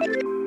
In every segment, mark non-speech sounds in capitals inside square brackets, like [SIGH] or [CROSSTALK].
Bona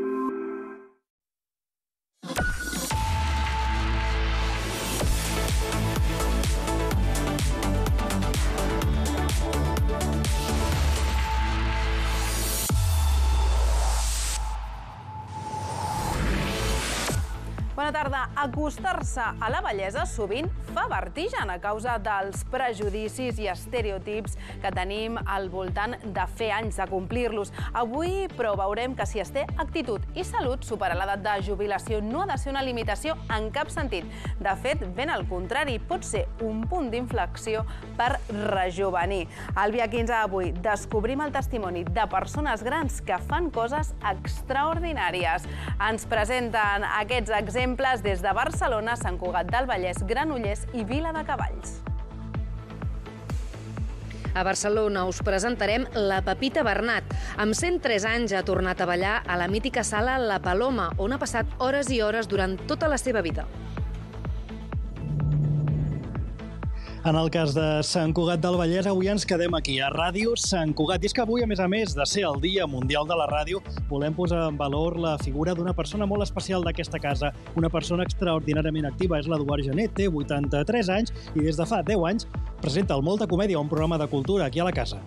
Acostar-se a la bellesa sovint fa vertigen a causa dels prejudicis i estereotips que tenim al voltant de fer anys, de complir-los. Avui, però, veurem que si es té actitud i salut, superar l'edat de jubilació no ha de ser una limitació en cap sentit. De fet, ben al contrari, pot ser un punt d'inflexió per rejuvenir. Al Via 15 d'avui descobrim el testimoni de persones grans que fan coses extraordinàries. Ens presenten aquests exemples des de Barcelona, Sant Cugat del Vallès, Granollers i Vila de Cavalls. A Barcelona us presentarem la Pepita Bernat. Amb 103 anys ha tornat a ballar a la mítica sala La Paloma, on ha passat hores i hores durant tota la seva vida. En el cas de Sant Cugat del Vallès, avui ens quedem aquí, a Ràdio Sant Cugat. I és que avui, a més a més de ser el Dia Mundial de la Ràdio, volem posar en valor la figura d'una persona molt especial d'aquesta casa, una persona extraordinàriament activa. És l'Eduard Genet, té 83 anys i des de fa 10 anys presenta el Molta Comèdia, un programa de cultura aquí a la casa.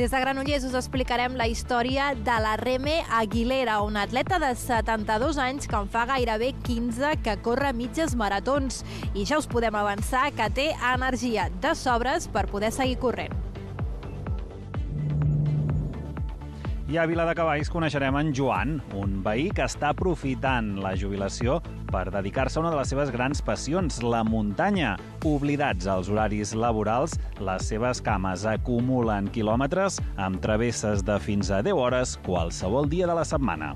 Des de Granollers us explicarem la història de la Reme Aguilera, una atleta de 72 anys que en fa gairebé 15 que corre mitges maratons. I ja us podem avançar que té energia de sobres per poder seguir corrent. I a Vila de Cavalls coneixerem en Joan, un veí que està aprofitant la jubilació per dedicar-se a una de les seves grans passions, la muntanya. Oblidats els horaris laborals, les seves cames acumulen quilòmetres amb travesses de fins a 10 hores qualsevol dia de la setmana.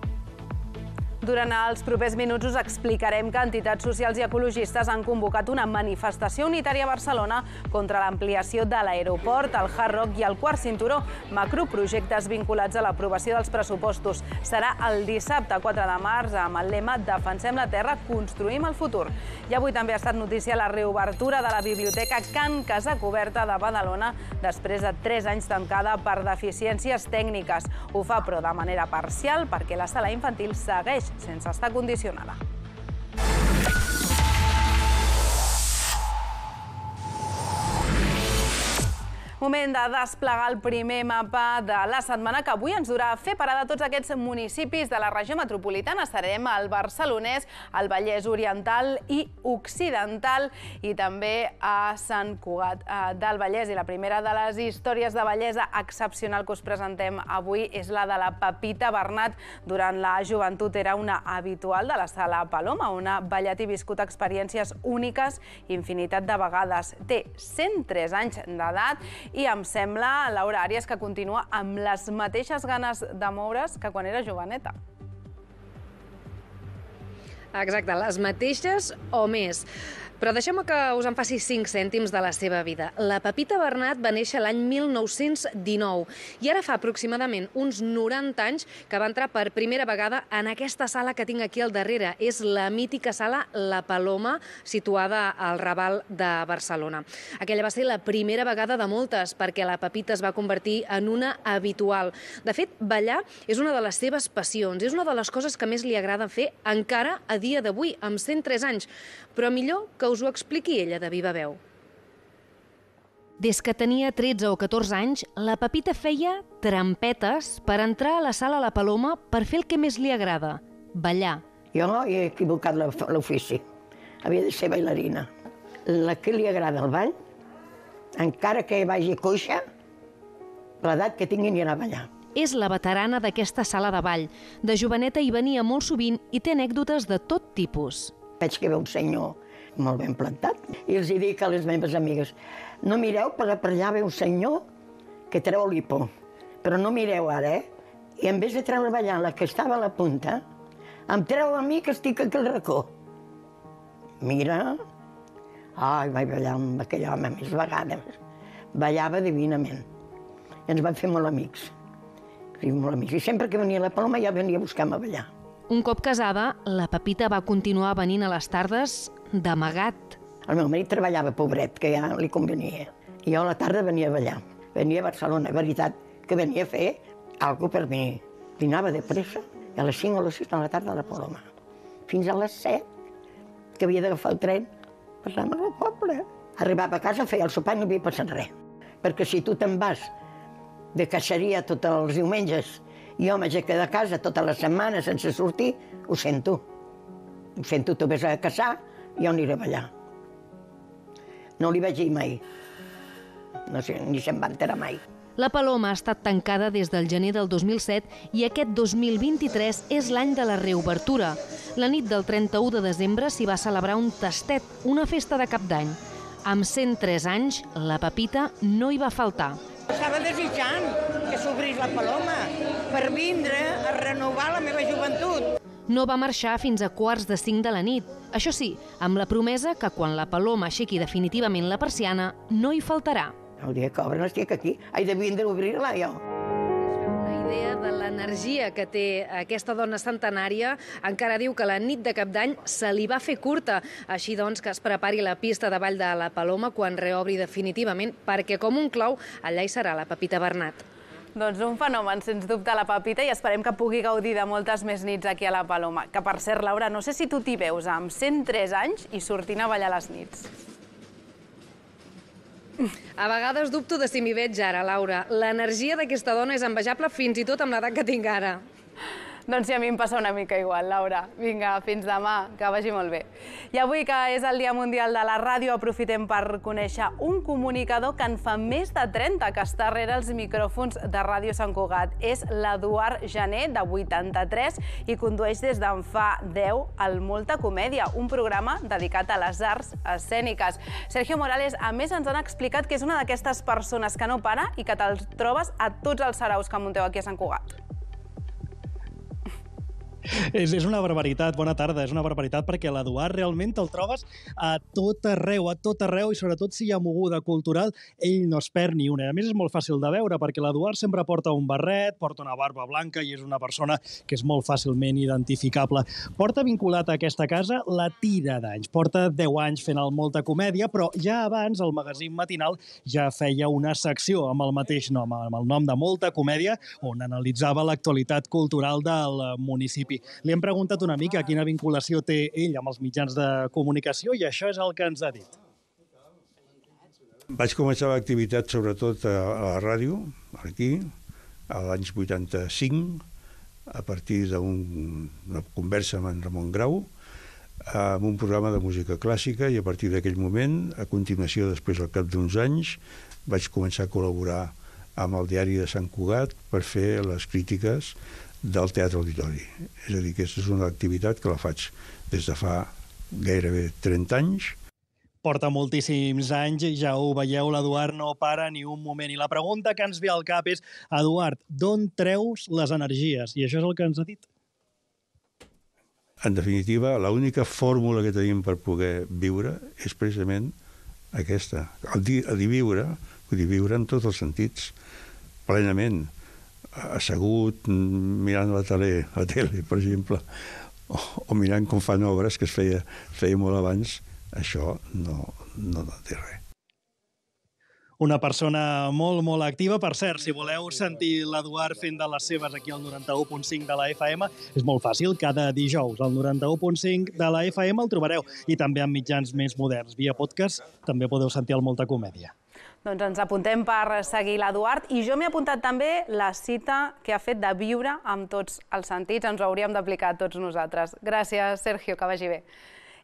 Durant els propers minuts us explicarem que entitats socials i ecologistes han convocat una manifestació unitària a Barcelona contra l'ampliació de l'aeroport, el Hard Rock i el quart cinturó, macroprojectes vinculats a l'aprovació dels pressupostos. Serà el dissabte 4 de març amb el lema Defensem la terra, construïm el futur. I avui també ha estat notícia la reobertura de la biblioteca Can Casa Coberta de Badalona després de 3 anys tancada per deficiències tècniques. Ho fa, però, de manera parcial perquè la sala infantil segueix sense estar condicionada. Moment de desplegar el primer mapa de la setmana que avui ens durà a fer parada tots aquests municipis de la regió metropolitana. Estarem al Barcelonès, al Vallès Oriental i Occidental i també a Sant Cugat eh, del Vallès. I la primera de les històries de bellesa excepcional que us presentem avui és la de la Pepita Bernat. Durant la joventut era una habitual de la sala Paloma, on ha ballat i viscut experiències úniques infinitat de vegades. Té 103 anys d'edat i em sembla, Laura Àries, que continua amb les mateixes ganes de moure's que quan era joveneta. Exacte, les mateixes o més. Però deixeu-me que us en faci 5 cèntims de la seva vida. La Pepita Bernat va néixer l'any 1919 i ara fa aproximadament uns 90 anys que va entrar per primera vegada en aquesta sala que tinc aquí al darrere. És la mítica sala La Paloma, situada al Raval de Barcelona. Aquella va ser la primera vegada de moltes, perquè la Pepita es va convertir en una habitual. De fet, ballar és una de les seves passions, és una de les coses que més li agrada fer encara a dia d'avui, amb 103 anys. Però millor que us ho expliqui ella de viva veu. Des que tenia 13 o 14 anys, la Pepita feia trampetes per entrar a la sala La Paloma per fer el que més li agrada, ballar. Jo he equivocat l'ofici. Havia de ser bailarina. La que li agrada el ball, encara que vagi coixa, l'edat que tingui anirà a ballar. És la veterana d'aquesta sala de ball. De joveneta hi venia molt sovint i té anècdotes de tot tipus. Veig que ve un senyor molt ben plantat i els dic a les meves amigues no mireu, perquè per allà ve un senyor que treu l'hipo, però no mireu ara, eh? I en vez de treure ballant la que estava a la punta, em treu a mi que estic aquí al racó. Mira, ai, vaig ballar amb aquell home més vegades. Ballava divinament. I ens vam fer molt amics. Sí, molt amics. I sempre que venia la Paloma ja venia a buscar-me a ballar. Un cop casada, la Pepita va continuar venint a les tardes d'amagat. El meu marit treballava, pobret, que ja li convenia. I jo a la tarda venia a ballar. Venia a Barcelona, veritat. que venia a fer alguna per mi. Dinava de pressa i a les 5 o les 6 de la tarda a la Paloma. Fins a les 7, que havia d'agafar el tren, passàvem al poble. Arribava a casa, feia el sopar i no havia passat res. Perquè si tu te'n vas de caixeria tots els diumenges i jo m'haig de quedar a casa tota la setmana sense sortir, ho sento. Ho sento, tu vés a caçar, jo aniré a ballar. No li vaig dir mai. No sé, ni se'n va enterar mai. La Paloma ha estat tancada des del gener del 2007 i aquest 2023 és l'any de la reobertura. La nit del 31 de desembre s'hi va celebrar un tastet, una festa de cap d'any. Amb 103 anys, la Pepita no hi va faltar. Estava desitjant que s'obrís la Paloma per vindre a renovar la meva joventut. No va marxar fins a quarts de cinc de la nit. Això sí, amb la promesa que quan la Paloma aixequi definitivament la persiana, no hi faltarà. El dia que obren estic aquí. He de vindre a obrir-la jo. Una idea de l'energia que té aquesta dona centenària. Encara diu que la nit de cap d'any se li va fer curta. Així doncs que es prepari la pista de ball de la Paloma quan reobri definitivament, perquè com un clau allà hi serà la Pepita Bernat. Doncs un fenomen, sens dubte, la Pepita, i esperem que pugui gaudir de moltes més nits aquí a la Paloma. Que, per cert, Laura, no sé si tu t'hi veus amb 103 anys i sortint a ballar les nits. A vegades dubto de si m'hi veig ara, Laura. L'energia d'aquesta dona és envejable fins i tot amb l'edat que tinc ara. Doncs sí, a mi em passa una mica igual, Laura. Vinga, fins demà, que vagi molt bé. I avui, que és el Dia Mundial de la Ràdio, aprofitem per conèixer un comunicador que en fa més de 30 que està darrere els micròfons de Ràdio Sant Cugat. És l'Eduard Gené, de 83, i condueix des d'en fa 10 el Molta Comèdia, un programa dedicat a les arts escèniques. Sergio Morales, a més, ens han explicat que és una d'aquestes persones que no para i que te'ls trobes a tots els saraus que munteu aquí a Sant Cugat. [LAUGHS] És, és una barbaritat, bona tarda, és una barbaritat perquè l'Eduard realment te'l trobes a tot arreu, a tot arreu, i sobretot si hi ha moguda cultural, ell no es perd ni una. A més, és molt fàcil de veure perquè l'Eduard sempre porta un barret, porta una barba blanca i és una persona que és molt fàcilment identificable. Porta vinculat a aquesta casa la tira d'anys. Porta 10 anys fent el molta comèdia, però ja abans el magazín matinal ja feia una secció amb el mateix nom, amb el nom de molta comèdia, on analitzava l'actualitat cultural del municipi municipi. Li hem preguntat una mica quina vinculació té ell amb els mitjans de comunicació i això és el que ens ha dit. Vaig començar l'activitat sobretot a, la ràdio, aquí, a l'any 85, a partir d'una conversa amb en Ramon Grau, amb un programa de música clàssica i a partir d'aquell moment, a continuació, després al cap d'uns anys, vaig començar a col·laborar amb el diari de Sant Cugat per fer les crítiques del Teatre Auditori. És a dir, aquesta és una activitat que la faig des de fa gairebé 30 anys. Porta moltíssims anys, ja ho veieu, l'Eduard no para ni un moment. I la pregunta que ens ve al cap és, Eduard, d'on treus les energies? I això és el que ens ha dit. En definitiva, l'única fórmula que tenim per poder viure és precisament aquesta. El dir, el dir viure, vull dir, viure en tots els sentits, plenament assegut mirant la tele, la tele per exemple, o, o mirant com fan obres que es feia, feia molt abans, això no, no, no té res. Una persona molt, molt activa. Per cert, si voleu sentir l'Eduard fent de les seves aquí al 91.5 de la FM, és molt fàcil. Cada dijous al 91.5 de la FM el trobareu. I també en mitjans més moderns. Via podcast també podeu sentir el Molta Comèdia. Doncs ens apuntem per seguir l'Eduard i jo m'he apuntat també la cita que ha fet de viure amb tots els sentits. Ens ho hauríem d'aplicar tots nosaltres. Gràcies, Sergio, que vagi bé.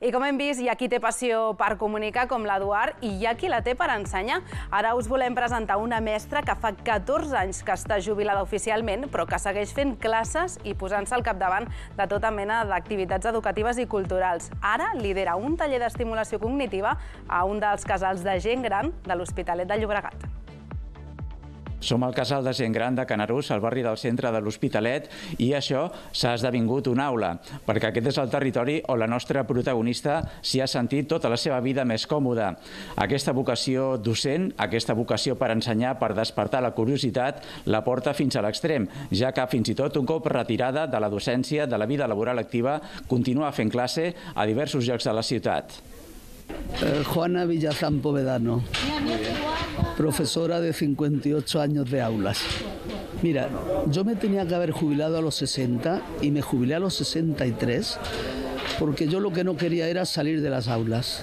I com hem vist, hi ha qui té passió per comunicar, com l'Eduard, i hi ha qui la té per ensenyar. Ara us volem presentar una mestra que fa 14 anys que està jubilada oficialment, però que segueix fent classes i posant-se al capdavant de tota mena d'activitats educatives i culturals. Ara lidera un taller d'estimulació cognitiva a un dels casals de gent gran de l'Hospitalet de Llobregat. Som al casal de gent gran de Canarús, al barri del centre de l'Hospitalet, i això s'ha esdevingut una aula, perquè aquest és el territori on la nostra protagonista s'hi ha sentit tota la seva vida més còmoda. Aquesta vocació docent, aquesta vocació per ensenyar, per despertar la curiositat, la porta fins a l'extrem, ja que fins i tot un cop retirada de la docència, de la vida laboral activa, continua fent classe a diversos llocs de la ciutat. Eh, Juana Villazán Povedano. profesora de 58 años de aulas. Mira, yo me tenía que haber jubilado a los 60 y me jubilé a los 63 porque yo lo que no quería era salir de las aulas.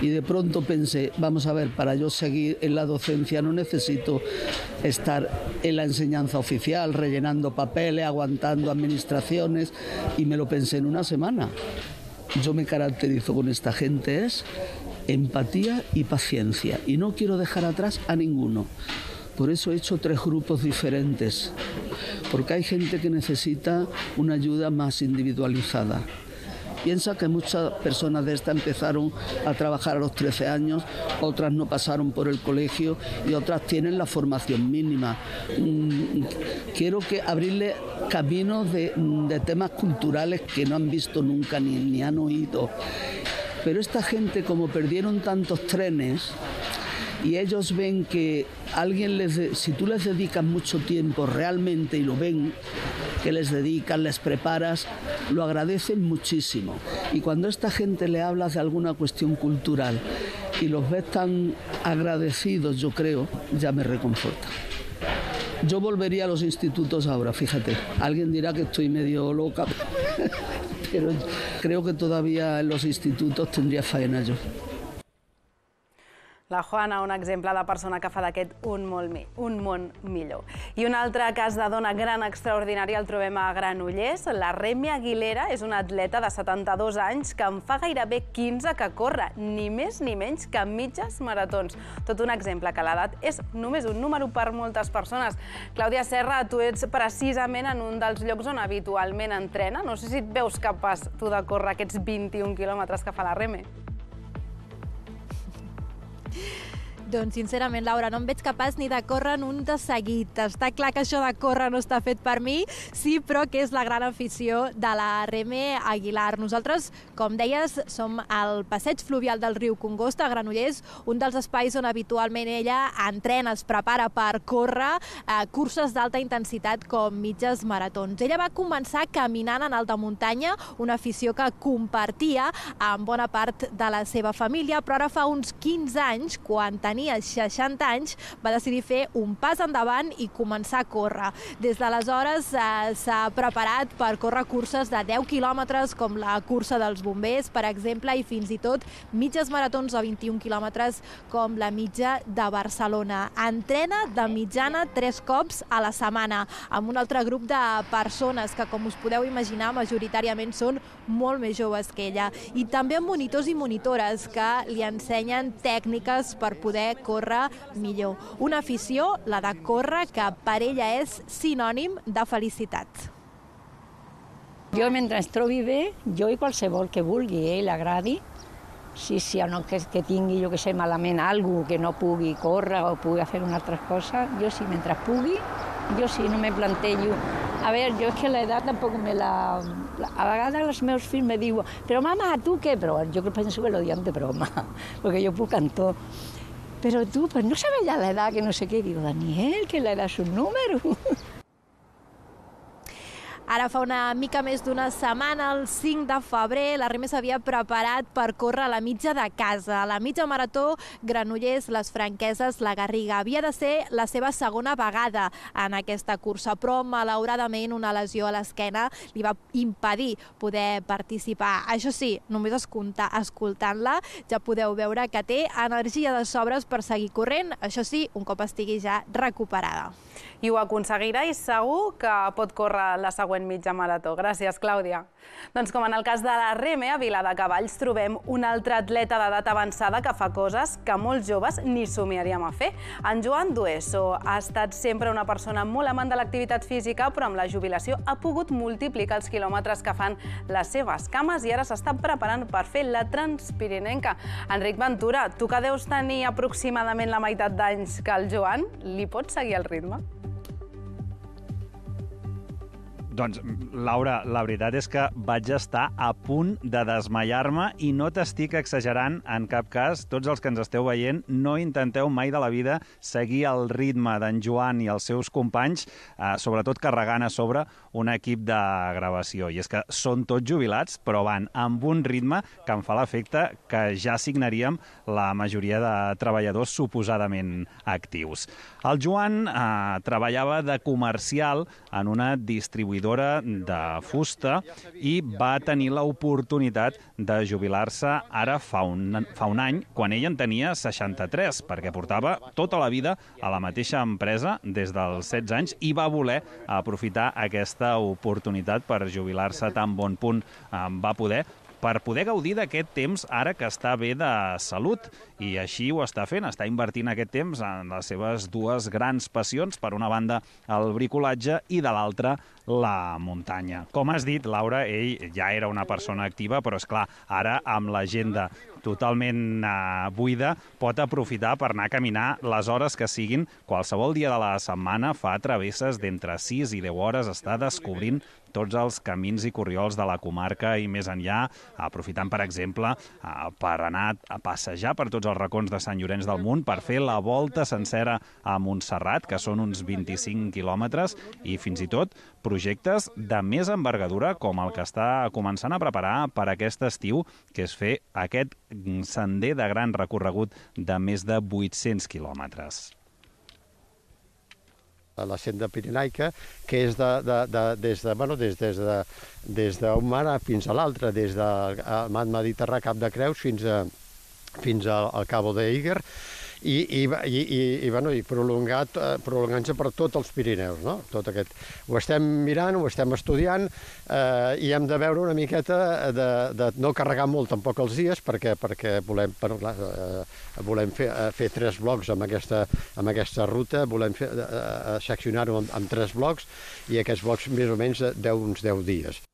Y de pronto pensé, vamos a ver, para yo seguir en la docencia no necesito estar en la enseñanza oficial, rellenando papeles, aguantando administraciones, y me lo pensé en una semana. Yo me caracterizo con esta gente es empatía y paciencia, y no quiero dejar atrás a ninguno. Por eso he hecho tres grupos diferentes, porque hay gente que necesita una ayuda más individualizada. Piensa que muchas personas de esta empezaron a trabajar a los 13 años, otras no pasaron por el colegio y otras tienen la formación mínima. Mm, quiero que abrirle caminos de, de temas culturales que no han visto nunca ni, ni han oído. Pero esta gente, como perdieron tantos trenes, y ellos ven que alguien les, de- si tú les dedicas mucho tiempo realmente y lo ven, que les dedicas, les preparas, lo agradecen muchísimo. Y cuando esta gente le hablas de alguna cuestión cultural y los ves tan agradecidos, yo creo, ya me reconforta. Yo volvería a los institutos ahora, fíjate. Alguien dirá que estoy medio loca, [LAUGHS] pero creo que todavía en los institutos tendría faena yo. La Juana, un exemple de persona que fa d'aquest un, molt un món millor. I un altre cas de dona gran extraordinària el trobem a Granollers. La Remi Aguilera és una atleta de 72 anys que en fa gairebé 15 que corre, ni més ni menys que mitges maratons. Tot un exemple que l'edat és només un número per moltes persones. Clàudia Serra, tu ets precisament en un dels llocs on habitualment entrena. No sé si et veus capaç tu de córrer aquests 21 quilòmetres que fa la Reme. Doncs, sincerament, Laura, no em veig capaç ni de córrer en un de seguit. Està clar que això de córrer no està fet per mi, sí, però que és la gran afició de la Reme Aguilar. Nosaltres, com deies, som al passeig fluvial del riu Congost, a Granollers, un dels espais on habitualment ella entrena, es prepara per córrer eh, curses d'alta intensitat com mitges maratons. Ella va començar caminant en alta muntanya, una afició que compartia amb bona part de la seva família, però ara fa uns 15 anys, quan tenia 60 anys, va decidir fer un pas endavant i començar a córrer. Des d'aleshores eh, s'ha preparat per córrer curses de 10 quilòmetres, com la cursa dels bombers, per exemple, i fins i tot mitges maratons de 21 quilòmetres, com la mitja de Barcelona. Entrena de mitjana tres cops a la setmana, amb un altre grup de persones que, com us podeu imaginar, majoritàriament són molt més joves que ella. I també amb monitors i monitores que li ensenyen tècniques per poder córrer millor. Una afició, la de córrer, que per ella és sinònim de felicitat. Jo, mentre es trobi bé, jo i qualsevol que vulgui eh, l'agradi, sí, sí, o no que, que tingui, jo que sé, malament algú que no pugui córrer o pugui fer una altra cosa, jo sí, mentre pugui, jo sí, no me plantejo. A veure, jo és que l'edat tampoc me la... A vegades els meus fills me diuen, però mama, tu què? Però jo penso que lo diuen de broma, [LAUGHS] perquè jo puc amb Però tu, pues no sabes ya la edad, que no sé qué. Digo, Daniel, que la edad es un número. Ara fa una mica més d'una setmana, el 5 de febrer, la Reme s'havia preparat per córrer la mitja de casa. La mitja marató Granollers, les Franqueses, la Garriga. Havia de ser la seva segona vegada en aquesta cursa, però malauradament una lesió a l'esquena li va impedir poder participar. Això sí, només escolta- escoltant-la ja podeu veure que té energia de sobres per seguir corrent, això sí, un cop estigui ja recuperada. I ho aconseguirà i segur que pot córrer la següent mitja marató. Gràcies, Clàudia. Doncs com en el cas de la Reme, a Viladecavalls trobem un altre atleta d'edat avançada que fa coses que molts joves ni somiaríem a fer. En Joan Dueso ha estat sempre una persona molt amant de l'activitat física, però amb la jubilació ha pogut multiplicar els quilòmetres que fan les seves cames i ara s'està preparant per fer la Transpirinenca. Enric Ventura, tu que deus tenir aproximadament la meitat d'anys que el Joan, li pots seguir el ritme? Doncs, Laura, la veritat és que vaig estar a punt de desmaiar-me i no t'estic exagerant en cap cas. Tots els que ens esteu veient, no intenteu mai de la vida seguir el ritme d'en Joan i els seus companys, eh, sobretot carregant a sobre un equip de gravació. I és que són tots jubilats, però van amb un ritme que em fa l'efecte que ja signaríem la majoria de treballadors suposadament actius. El Joan eh, treballava de comercial en una distribuïdora de fusta i va tenir l'oportunitat de jubilar-se ara fa un, fa un any, quan ell en tenia 63, perquè portava tota la vida a la mateixa empresa des dels 16 anys i va voler aprofitar aquesta oportunitat per jubilar-se tan bon punt va poder per poder gaudir d'aquest temps ara que està bé de salut. I així ho està fent, està invertint aquest temps en les seves dues grans passions, per una banda el bricolatge i de l'altra la muntanya. Com has dit, Laura, ell ja era una persona activa, però és clar, ara amb l'agenda totalment eh, buida, pot aprofitar per anar a caminar les hores que siguin. Qualsevol dia de la setmana fa travesses d'entre 6 i 10 hores, està descobrint tots els camins i corriols de la comarca i més enllà, aprofitant, per exemple, per anar a passejar per tots els racons de Sant Llorenç del Munt, per fer la volta sencera a Montserrat, que són uns 25 quilòmetres, i fins i tot projectes de més envergadura, com el que està començant a preparar per aquest estiu, que és fer aquest sender de gran recorregut de més de 800 quilòmetres la senda pirinaica, que és de, de, de, des de, bueno, des, des de, des d'un mar fins a l'altre, des del mar Mediterrani Cap de Creus fins, a, fins al, al Cabo de Iger, i, i, i, i, i, bueno, i prolongat, eh, prolongant-se per tots els Pirineus. No? Tot aquest. Ho estem mirant, ho estem estudiant eh, i hem de veure una miqueta de, de no carregar molt tampoc els dies perquè, perquè volem, per, eh, volem fer, eh, fer tres blocs amb aquesta, amb aquesta ruta, volem fer, eh, eh seccionar-ho amb, amb tres blocs i aquests blocs més o menys d'uns 10 dies.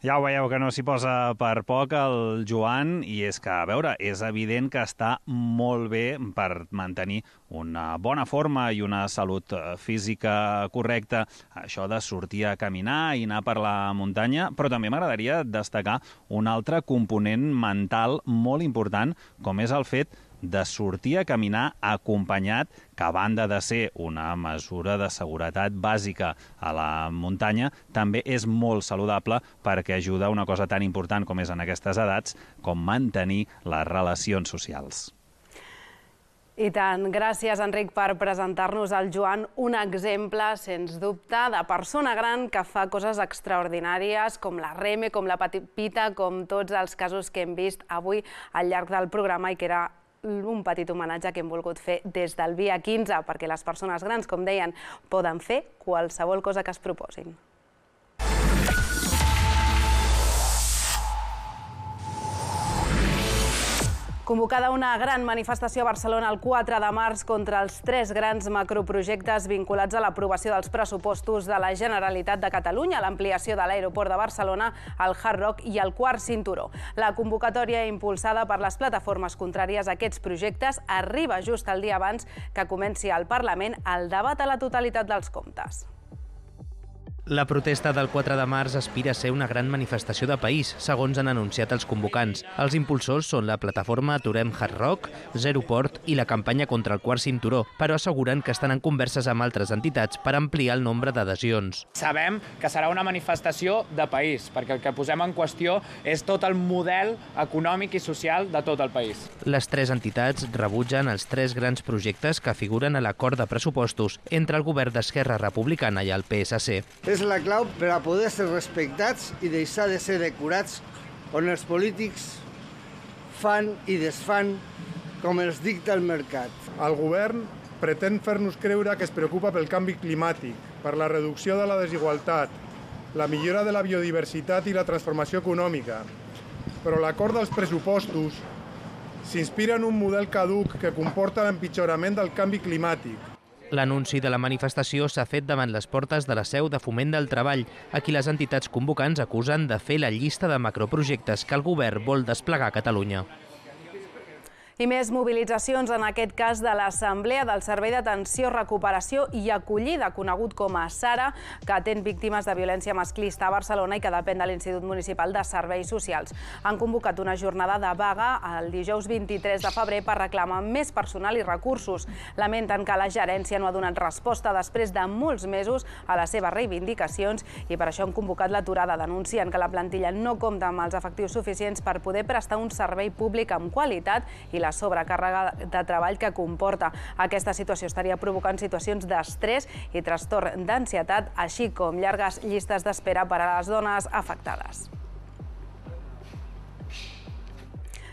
Ja ho veieu que no s'hi posa per poc el Joan i és que, a veure, és evident que està molt bé per mantenir una bona forma i una salut eh, física correcta, això de sortir a caminar i anar per la muntanya, però també m'agradaria destacar un altre component mental molt important, com és el fet de sortir a caminar acompanyat, que a banda de ser una mesura de seguretat bàsica a la muntanya, també és molt saludable perquè ajuda a una cosa tan important com és en aquestes edats, com mantenir les relacions socials. I tant. Gràcies, Enric, per presentar-nos al Joan un exemple, sens dubte, de persona gran que fa coses extraordinàries, com la Reme, com la Pita, com tots els casos que hem vist avui al llarg del programa i que era un petit homenatge que hem volgut fer des del dia 15, perquè les persones grans, com deien, poden fer qualsevol cosa que es proposin. Convocada una gran manifestació a Barcelona el 4 de març contra els tres grans macroprojectes vinculats a l'aprovació dels pressupostos de la Generalitat de Catalunya, l'ampliació de l'aeroport de Barcelona, el Hard Rock i el quart cinturó. La convocatòria impulsada per les plataformes contràries a aquests projectes arriba just el dia abans que comenci al Parlament el debat a la totalitat dels comptes. La protesta del 4 de març aspira a ser una gran manifestació de país, segons han anunciat els convocants. Els impulsors són la plataforma Aturem Hard Rock, Zero Port i la campanya contra el quart cinturó, però asseguren que estan en converses amb altres entitats per ampliar el nombre d'adhesions. Sabem que serà una manifestació de país, perquè el que posem en qüestió és tot el model econòmic i social de tot el país. Les tres entitats rebutgen els tres grans projectes que figuren a l'acord de pressupostos entre el govern d'Esquerra Republicana i el PSC. És és la clau per a poder ser respectats i deixar de ser decorats on els polítics fan i desfan com els dicta el mercat. El govern pretén fer-nos creure que es preocupa pel canvi climàtic, per la reducció de la desigualtat, la millora de la biodiversitat i la transformació econòmica. Però l'acord dels pressupostos s'inspira en un model caduc que comporta l'empitjorament del canvi climàtic, L'anunci de la manifestació s'ha fet davant les portes de la seu de Foment del Treball, a qui les entitats convocants acusen de fer la llista de macroprojectes que el govern vol desplegar a Catalunya. I més mobilitzacions, en aquest cas de l'Assemblea del Servei d'Atenció, Recuperació i Acollida, conegut com a SARA, que atén víctimes de violència masclista a Barcelona i que depèn de l'Institut Municipal de Serveis Socials. Han convocat una jornada de vaga el dijous 23 de febrer per reclamar més personal i recursos. Lamenten que la gerència no ha donat resposta després de molts mesos a les seves reivindicacions i per això han convocat l'aturada. Denuncien que la plantilla no compta amb els efectius suficients per poder prestar un servei públic amb qualitat i la la sobrecàrrega de treball que comporta. Aquesta situació estaria provocant situacions d'estrès i trastorn d'ansietat, així com llargues llistes d'espera per a les dones afectades.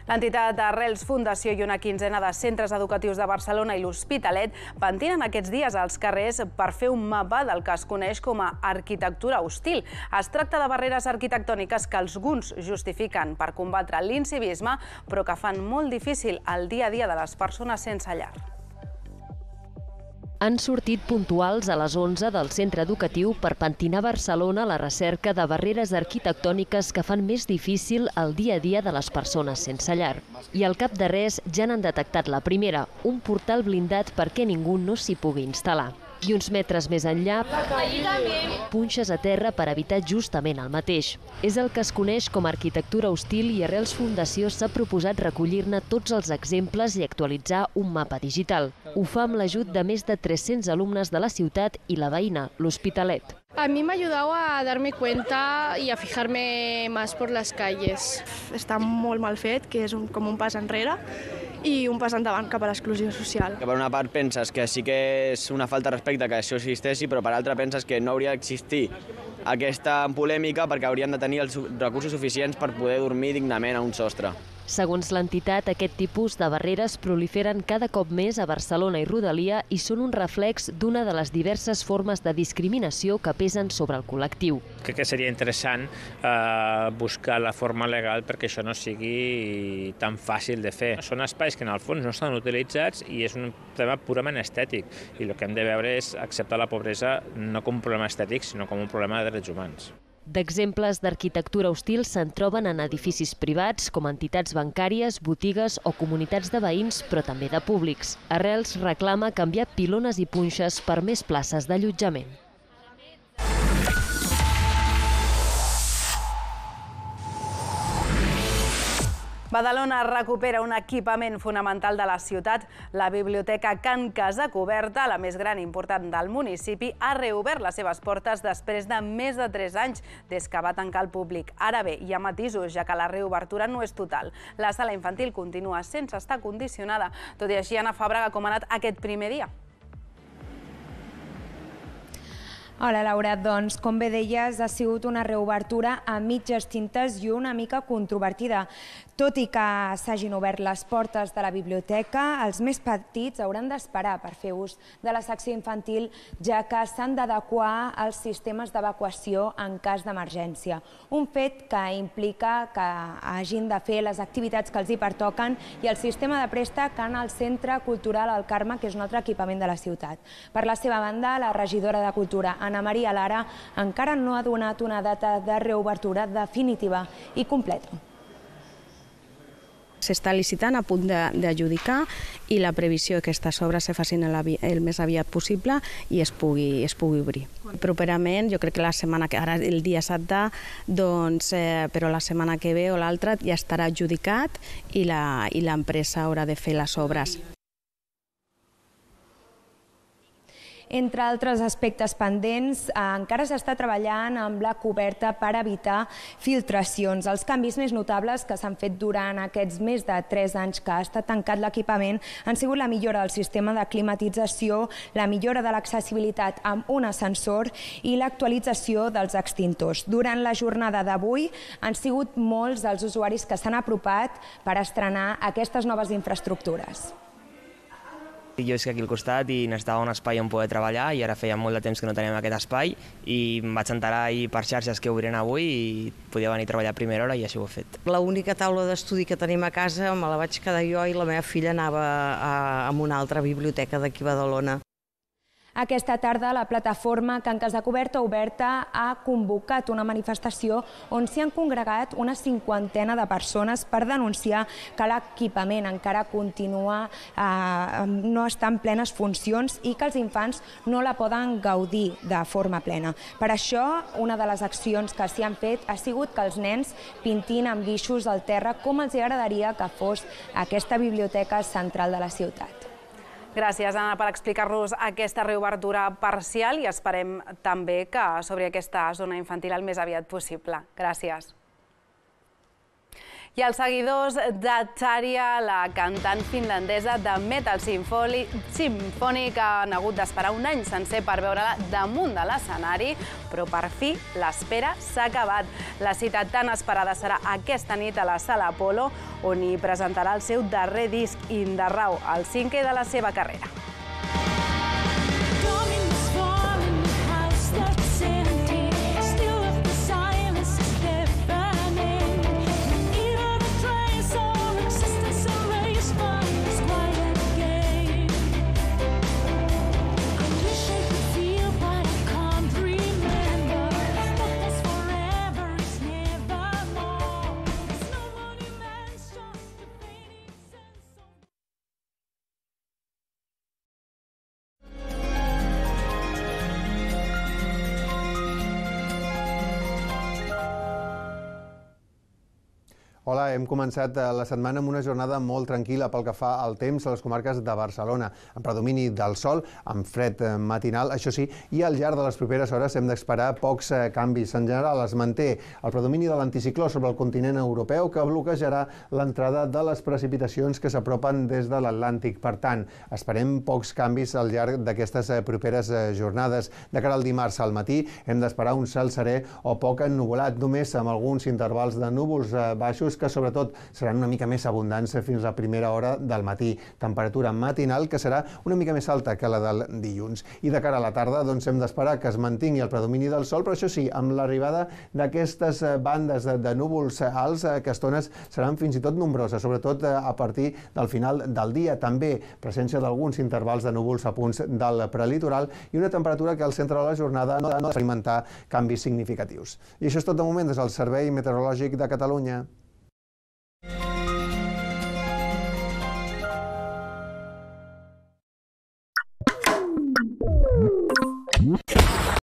L'entitat Arrels Fundació i una quinzena de centres educatius de Barcelona i l'Hospitalet pentinen aquests dies als carrers per fer un mapa del que es coneix com a arquitectura hostil. Es tracta de barreres arquitectòniques que alguns justifiquen per combatre l'incivisme, però que fan molt difícil el dia a dia de les persones sense llar han sortit puntuals a les 11 del centre educatiu per pentinar Barcelona la recerca de barreres arquitectòniques que fan més difícil el dia a dia de les persones sense llar. I al cap de res ja n'han detectat la primera, un portal blindat perquè ningú no s'hi pugui instal·lar i uns metres més enllà, punxes a terra per evitar justament el mateix. És el que es coneix com a arquitectura hostil i Arrels Fundació s'ha proposat recollir-ne tots els exemples i actualitzar un mapa digital. Ho fa amb l'ajut de més de 300 alumnes de la ciutat i la veïna, l'Hospitalet. A mí me ha ayudado a darme cuenta y a fijarme más por las calles. Està molt mal fet, que és un, com un pas enrere, i un pas endavant cap a l'exclusió social. Que per una part penses que sí que és una falta de respecte que això existeixi, però per altra penses que no hauria d'existir aquesta polèmica perquè haurien de tenir els recursos suficients per poder dormir dignament a un sostre. Segons l'entitat, aquest tipus de barreres proliferen cada cop més a Barcelona i Rodalia i són un reflex d'una de les diverses formes de discriminació que pesen sobre el col·lectiu. Crec que seria interessant eh, buscar la forma legal perquè això no sigui tan fàcil de fer. Són espais que en el fons no estan utilitzats i és un tema purament estètic i el que hem de veure és acceptar la pobresa no com un problema estètic sinó com un problema de drets humans. D'exemples d'arquitectura hostil se'n troben en edificis privats, com entitats bancàries, botigues o comunitats de veïns, però també de públics. Arrels reclama canviar pilones i punxes per més places d'allotjament. Badalona recupera un equipament fonamental de la ciutat. La Biblioteca Can Casa Coberta, la més gran i important del municipi, ha reobert les seves portes després de més de 3 anys des que va tancar el públic. Ara bé, hi ha matisos, ja que la reobertura no és total. La sala infantil continua sense estar condicionada. Tot i així, Anna Fàbrega, com ha anat aquest primer dia? Hola, Laura. Doncs, com bé deies, ha sigut una reobertura a mitges tintes i una mica controvertida. Tot i que s'hagin obert les portes de la biblioteca, els més petits hauran d'esperar per fer ús de la secció infantil, ja que s'han d'adequar als sistemes d'evacuació en cas d'emergència. Un fet que implica que hagin de fer les activitats que els hi pertoquen i el sistema de préstec en el Centre Cultural El Carme, que és un altre equipament de la ciutat. Per la seva banda, la regidora de Cultura, Anna Maria Lara, encara no ha donat una data de reobertura definitiva i completa. S'està licitant a punt d'adjudicar i la previsió que aquestes obres se facin el, el més aviat possible i es pugui, es pugui obrir. Properament, jo crec que la setmana que ara el dia 7 doncs, eh, però la setmana que ve o l'altra ja estarà adjudicat i l'empresa haurà de fer les obres. Entre altres aspectes pendents, eh, encara s'està treballant amb la coberta per evitar filtracions. Els canvis més notables que s'han fet durant aquests més de 3 anys que ha estat tancat l'equipament han sigut la millora del sistema de climatització, la millora de l'accessibilitat amb un ascensor i l'actualització dels extintors. Durant la jornada d'avui han sigut molts els usuaris que s'han apropat per estrenar aquestes noves infraestructures. Jo que aquí al costat i necessitava un espai on poder treballar i ara feia molt de temps que no teníem aquest espai i em vaig enterar ahir per xarxes que obririen avui i podia venir a treballar a primera hora i així ho he fet. La única taula d'estudi que tenim a casa me la vaig quedar jo i la meva filla anava a, a una altra biblioteca d'aquí a Badalona. Aquesta tarda la plataforma Can Casa Coberta Oberta ha convocat una manifestació on s'hi han congregat una cinquantena de persones per denunciar que l'equipament encara continua, eh, no està en plenes funcions i que els infants no la poden gaudir de forma plena. Per això, una de les accions que s'hi han fet ha sigut que els nens pintin amb guixos al terra com els agradaria que fos aquesta biblioteca central de la ciutat. Gràcies, Anna, per explicar-nos aquesta reobertura parcial i esperem també que sobre aquesta zona infantil el més aviat possible. Gràcies. I els seguidors de Tarja, la cantant finlandesa de metal sinfònic, han hagut d'esperar un any sencer per veure-la damunt de l'escenari, però per fi l'espera s'ha acabat. La cita tan esperada serà aquesta nit a la Sala Apolo, on hi presentarà el seu darrer disc, Indarrau, el cinquè de la seva carrera. Hola, hem començat eh, la setmana amb una jornada molt tranquil·la pel que fa al temps a les comarques de Barcelona, amb predomini del sol, amb fred eh, matinal, això sí, i al llarg de les properes hores hem d'esperar pocs eh, canvis. En general es manté el predomini de l'anticicló sobre el continent europeu que bloquejarà l'entrada de les precipitacions que s'apropen des de l'Atlàntic. Per tant, esperem pocs canvis al llarg d'aquestes properes jornades. De cara al dimarts al matí hem d'esperar un cel serè o poc ennuvolat, només amb alguns intervals de núvols baixos que sobretot seran una mica més abundants fins a primera hora del matí. Temperatura matinal que serà una mica més alta que la del dilluns. I de cara a la tarda doncs, hem d'esperar que es mantingui el predomini del sol, però això sí, amb l'arribada d'aquestes eh, bandes de, de núvols alts eh, que estones seran fins i tot nombroses, sobretot eh, a partir del final del dia. També presència d'alguns intervals de núvols a punts del prelitoral i una temperatura que al centre de la jornada no ha d'experimentar canvis significatius. I això és tot de moment des del Servei Meteorològic de Catalunya.